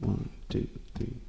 One, two, three.